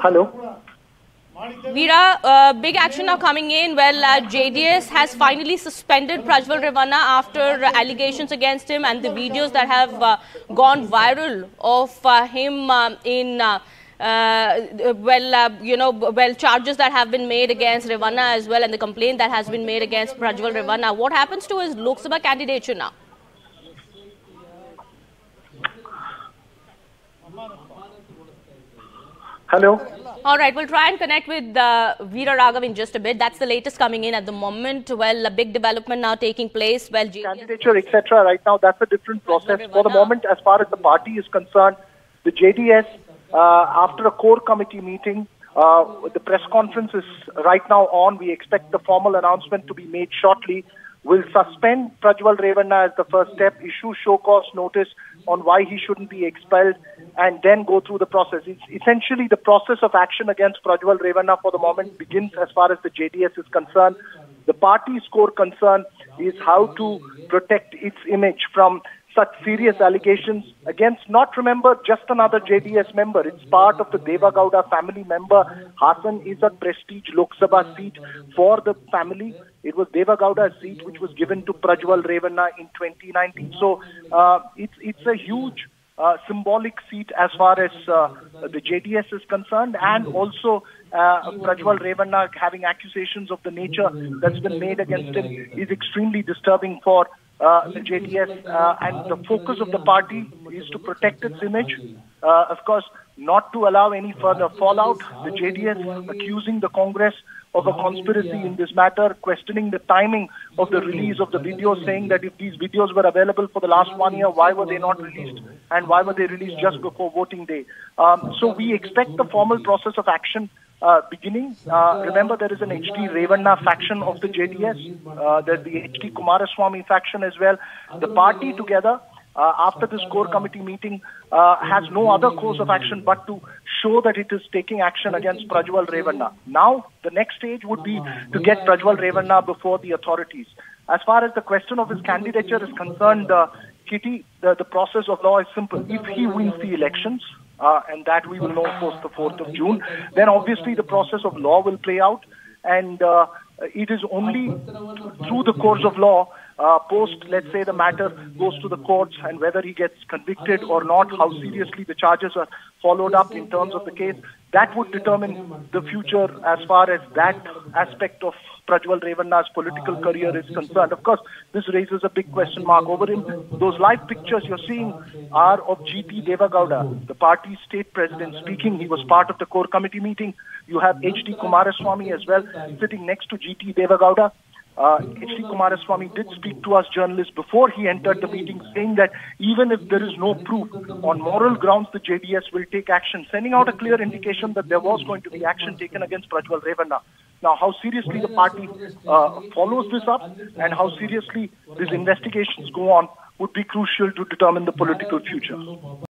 Hello. Veera, uh, big action now coming in. Well, uh, JDS has finally suspended Prajwal Revanna after uh, allegations against him and the videos that have uh, gone viral of uh, him in. Uh, uh, well, you know, well, charges that have been made against Revanna as well, and the complaint that has been made against Prajwal Revanna. What happens to his Lok Sabha candidature now? Hello. All right, we'll try and connect with uh, Veera Raghav in just a bit. That's the latest coming in at the moment. Well, a big development now taking place. Well, JDS Candidature, etc. Right now, that's a different process. For the moment, as far as the party is concerned, the JDS, uh, after a core committee meeting, uh, the press conference is right now on. We expect the formal announcement to be made shortly. We'll suspend Prajwal Revanna as the first step, issue show cause notice on why he shouldn't be expelled, and then go through the process. It's essentially the process of action against Prajwal Revanna for the moment begins as far as the JDS is concerned. The party's core concern is how to protect its image from such serious allegations against not remember just another JDS member. It's part of the Deve Gowda family member. Hassan is a prestige Lok Sabha seat for the family. It was Deve Gowda's seat which was given to Prajwal Revanna in 2019. So uh, it's it's a huge uh, symbolic seat as far as uh, the JDS is concerned, and also uh, Prajwal Revanna having accusations of the nature that's been made against him is extremely disturbing for uh, the JDS, uh, and the focus of the party is to protect its image. Uh, of course, not to allow any further fallout. The JDS accusing the Congress of a conspiracy in this matter, questioning the timing of the release of the videos, saying that if these videos were available for the last one year, why were they not released? And why were they released just before voting day? Um, so we expect the formal process of action uh, beginning. Uh, remember, there is an HD Revanna faction of the JDS. Uh, there's the HD Kumaraswamy faction as well. The party together, uh, after this core committee meeting, uh, has no other course of action but to show that it is taking action against Prajwal Revanna. Now, the next stage would be to get Prajwal Revanna before the authorities. As far as the question of his candidature is concerned, uh, Kitty, the, the process of law is simple. If he wins the elections, uh, and that we will know post the 4th of June. Then obviously the process of law will play out, and uh, it is only through the course of law, uh, post, let's say the matter goes to the courts, and whether he gets convicted or not, how seriously the charges are followed up in terms of the case, that would determine the future as far as that aspect of Prajwal Revanna's political career is concerned. Of course, this raises a big question mark over him. Those live pictures you're seeing are of GT Devagowda, the party's state president, speaking. He was part of the core committee meeting. You have H.D. Kumaraswamy as well, sitting next to GT Devagowda. Uh, H.D. Kumaraswamy did speak to us journalists before he entered the meeting, saying that even if there is no proof, on moral grounds, the JDS will take action, sending out a clear indication that there was going to be action taken against Prajwal Revanna. Now, how seriously the party uh, follows this up and how seriously these investigations go on would be crucial to determine the political future.